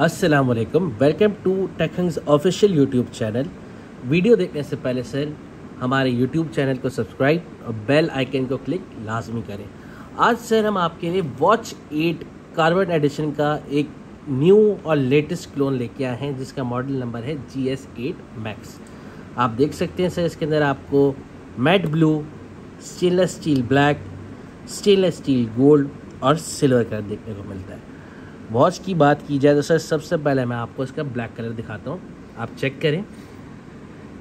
अस्सलाम वालेकुम to TechHangs official YouTube channel video देखने से पहले सर हमारे यूट्यूब चैनल को सब्सक्राइब और बेल आइकन को क्लिक लाजमी करें। आज सर हम आपके लिए वॉच 8 कार्बन एडिशन का एक न्यू और लेटेस्ट क्लोन लेके आए हैं, जिसका मॉडल नंबर है जी एस एट मैक्स आप देख सकते हैं सर इसके अंदर आपको matte blue stainless steel black stainless steel gold और सिल्वर कलर देखने को मिलता है। वॉच की बात की जाए तो सर, सबसे पहले मैं आपको इसका ब्लैक कलर दिखाता हूँ। आप चेक करें।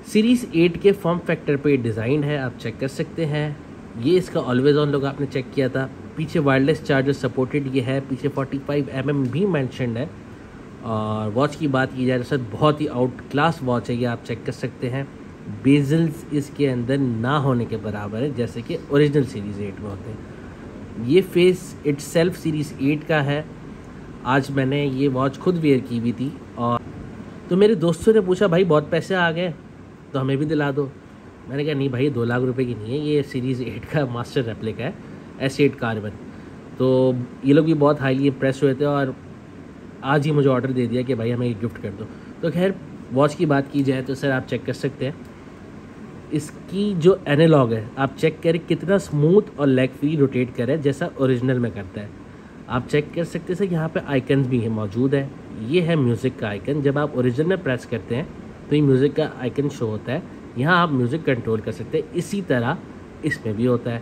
सीरीज़ एट के फॉर्म फैक्टर पे डिज़ाइन है, आप चेक कर सकते हैं। ये इसका ऑलवेज ऑन लोग आपने चेक किया था। पीछे वायरलेस चार्जर सपोर्टेड ये है, पीछे 45 फाइव mm भी मैंशन है। और वॉच की बात की जाए तो सर, बहुत ही आउट क्लास वॉच है, ये आप चेक कर सकते हैं। बेजल्स इसके अंदर ना होने के बराबर है, जैसे कि ओरिजिनल सीरीज़ एट में होते हैं। ये फेस इट सीरीज़ एट का है। आज मैंने ये वॉच खुद वेयर की हुई थी और तो मेरे दोस्तों ने पूछा, भाई, बहुत पैसे आ गए तो हमें भी दिला दो। मैंने कहा, नहीं भाई, दो लाख रुपए की नहीं है, ये सीरीज़ एट का मास्टर रेप्लिक है एस एट कार्बन तो ये लोग भी बहुत हाईली इम्प्रेस हुए थे और आज ही मुझे ऑर्डर दे दिया कि भाई, हमें ये गिफ्ट कर दो। तो खैर वॉच की बात की जाए तो सर, आप चेक कर सकते हैं। इसकी जो एनालॉग है, आप चेक करें कितना स्मूथ और लेग फ्री रोटेट करे, जैसा ओरिजिनल में करता है। आप चेक कर सकते हैं यहाँ पे आइकन्स भी है, मौजूद है। ये है म्यूज़िक का आइकन जब आप ओरिजिनल में प्रेस करते हैं तो ये म्यूज़िक का आइकन शो होता है। यहाँ आप म्यूज़िक कंट्रोल कर सकते हैं, इसी तरह इसमें भी होता है।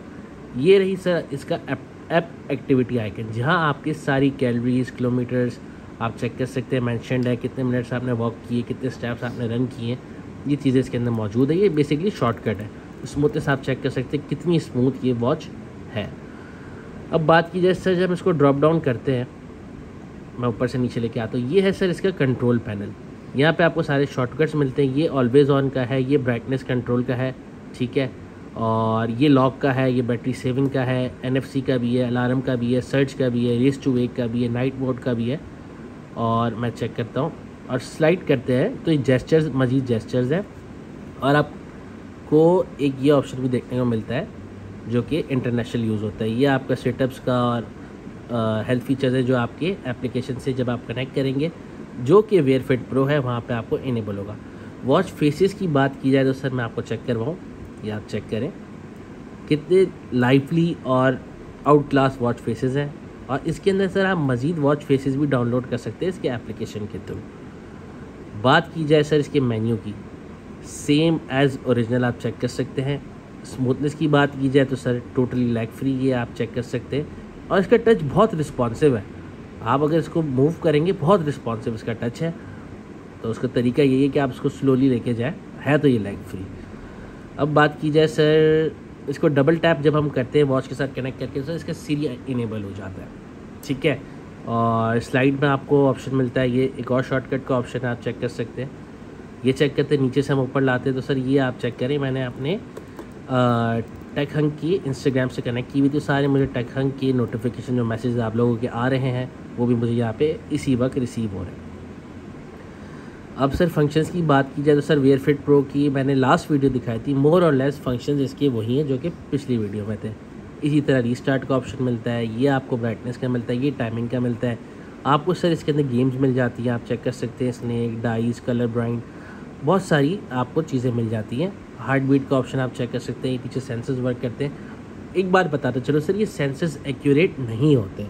ये रही सर, इसका ऐप एक्टिविटी आइकन जहाँ आपकी सारी कैलरीज किलोमीटर्स आप चेक कर सकते हैं मैंशनड है, कितने मिनट्स आपने वॉक किए, कितने स्टेप्स आपने रन किए ये चीज़ें इसके अंदर मौजूद है, ये बेसिकली शॉर्टकट है। स्मूथनेस आप चेक कर सकते हैं कितनी स्मूथ ये वॉच है। अब बात की जाए, सर, जब इसको ड्रॉप डाउन करते हैं, मैं ऊपर से नीचे लेके आता हूँ, ये है सर इसका कंट्रोल पैनल यहाँ पे आपको सारे शॉर्टकट्स मिलते हैं, ये ऑलवेज ऑन का है, ये ब्राइटनेस कंट्रोल का है, ठीक है? और ये लॉक का है, ये बैटरी सेविंग का है एनएफसी का भी है अलार्म का भी है सर्च का भी है रेस टू वेक का भी है नाइट मोड का भी है। और मैं चेक करता हूँ, और स्लाइड करते हैं तो ये जेस्चर्स मजीद जेस्चर्स हैं। और आपको एक ये ऑप्शन भी देखने को मिलता है जो कि इंटरनेशनल यूज़ होता है। ये आपका सेटअप्स का और हेल्थ फीचर्स है जो आपके एप्लीकेशन से जब आप कनेक्ट करेंगे, जो कि वेयर फिट प्रो है, वहाँ पे आपको इनेबल होगा। वॉच फेसेस की बात की जाए तो सर मैं आपको चेक करवाऊँ ये आप चेक करें। कितने लाइवली और आउट क्लास वॉच फेसेस हैं। और इसके अंदर सर आप मज़ीद वॉच फेसेस भी डाउनलोड कर सकते हैं इसके एप्लीकेशन के थ्रू बात की जाए सर इसके मेन्यू की सेम एज़ ओरिजिनल आप चेक कर सकते हैं। स्मूथनेस की बात की जाए तो सर टोटली लैग फ्री ये आप चेक कर सकते हैं। और इसका टच बहुत रिस्पॉन्सिव है। आप अगर इसको मूव करेंगे, बहुत रिस्पॉन्सिव इसका टच है। तो उसका तरीका यही है कि आप इसको स्लोली लेके जाएँ। है तो ये लैग फ्री अब बात की जाए सर इसको डबल टैप जब हम करते हैं वॉच के साथ कनेक्ट करके सर इसका सीरी इनेबल हो जाता है। ठीक है? और स्लाइड में आपको ऑप्शन मिलता है। ये एक और शॉर्टकट का ऑप्शन है, आप चेक कर सकते हैं। ये चेक करते हैं, नीचे से हम ऊपर लाते हैं। तो सर ये आप चेक करें। मैंने अपने टेक हंग की इंस्टाग्राम से कनेक्ट की हुई थी सारे। मुझे टेक हंग की नोटिफिकेशन जो मैसेज आप लोगों के आ रहे हैं, वो भी मुझे यहाँ पे इसी वक्त रिसीव हो रहे हैं। अब सर फ़ंक्शंस की बात की जाए तो सर वेयर फिट प्रो की मैंने लास्ट वीडियो दिखाई थी। मोर और लेस फ़ंक्शंस इसके वही हैं जो कि पिछली वीडियो में थे। इसी तरह रीस्टार्ट का ऑप्शन मिलता है, ये आपको ब्राइटनेस का मिलता है, ये टाइमिंग का मिलता है। आपको सर इसके अंदर गेम्स मिल जाती हैं, आप चेक कर सकते हैं स्नैक डाइस कलर ब्राइंड बहुत सारी आपको चीज़ें मिल जाती हैं। हार्ट बीट का ऑप्शन आप चेक कर सकते हैं पीछे सेंसर्स वर्क करते हैं। एक बार बताते चलो सर ये सेंसर्स एक्यूरेट नहीं होते।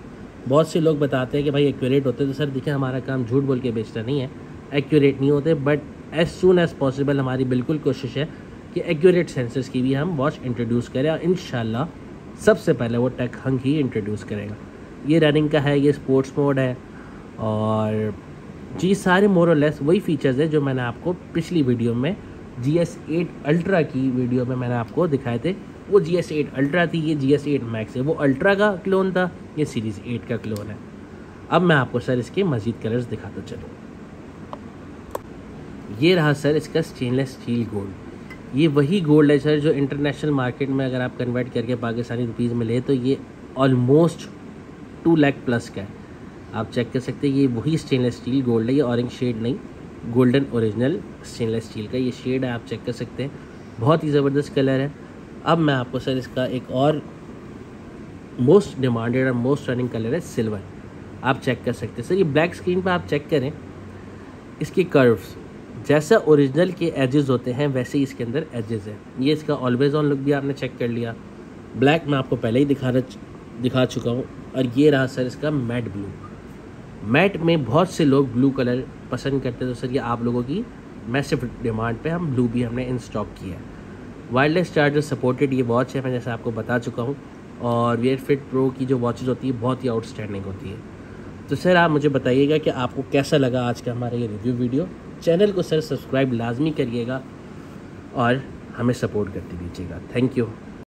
बहुत से लोग बताते हैं कि भाई एक्यूरेट होते तो सर देखिए हमारा काम झूठ बोल के बेचना नहीं है। एक्यूरेट नहीं होते but as soon as possible हमारी बिल्कुल कोशिश है कि एक्यूरेट सेंसर्स की भी हम वॉच इंट्रोड्यूस करें और इन सबसे पहले वो टेक हंग ही इंट्रोड्यूस करेगा। ये रनिंग का है, ये स्पोर्ट्स मोड है और जी सारे मोर और लेस वही फीचर्स है जो मैंने आपको पिछली वीडियो में जी एस एट अल्ट्रा की वीडियो में मैंने आपको दिखाए थे। वो जी एस एट अल्ट्रा थी, ये जी एस एट मैक्स है। वो अल्ट्रा का क्लोन था, ये सीरीज़ एट का क्लोन है। अब मैं आपको सर इसके मज़ीद कलर्स दिखाता चलूँ। ये रहा सर इसका स्टेनलेस स्टील गोल्ड ये वही गोल्ड है सर जो इंटरनेशनल मार्केट में अगर आप कन्वर्ट करके पाकिस्तानी रुपीज़ में ले तो ये ऑलमोस्ट टू लैख प्लस का है। आप चेक कर सकते हैं, ये वही स्टेनलेस स्टील गोल्ड है, ये ऑरेंज शेड नहीं। गोल्डन ओरिजिनल स्टेनलेस स्टील का। ये शेड है, आप चेक कर सकते हैं। बहुत ही ज़बरदस्त कलर है। अब मैं आपको सर इसका एक और मोस्ट डिमांडेड और मोस्ट रनिंग कलर है, सिल्वर। आप चेक कर सकते हैं। सर, ये ब्लैक स्क्रीन पर आप चेक करें, इसके कर्व्स जैसा ओरिजिनल के एजेस होते हैं, वैसे ही इसके अंदर एजेस हैं। ये इसका ऑलवेज ऑन लुक भी आपने चेक कर लिया। ब्लैक मैं आपको पहले ही दिखा दिखा चुका हूँ। और ये रहा सर इसका मैट ब्लू मैट में बहुत से लोग ब्लू कलर पसंद करते हैं। तो सर, ये आप लोगों की मैसिव डिमांड पे हम ब्लू भी हमने इन स्टॉक किया है। वायरलेस चार्जर सपोर्टेड ये वॉच है, मैं जैसे आपको बता चुका हूँ। और वियर फिट प्रो की जो वॉचेज़ होती है, बहुत ही आउटस्टैंडिंग होती है। तो सर, आप मुझे बताइएगा कि आपको कैसा लगा आज का हमारा ये रिव्यू वीडियो चैनल को सर सब्सक्राइब लाजमी करिएगा और हमें सपोर्ट करते दीजिएगा। Thank you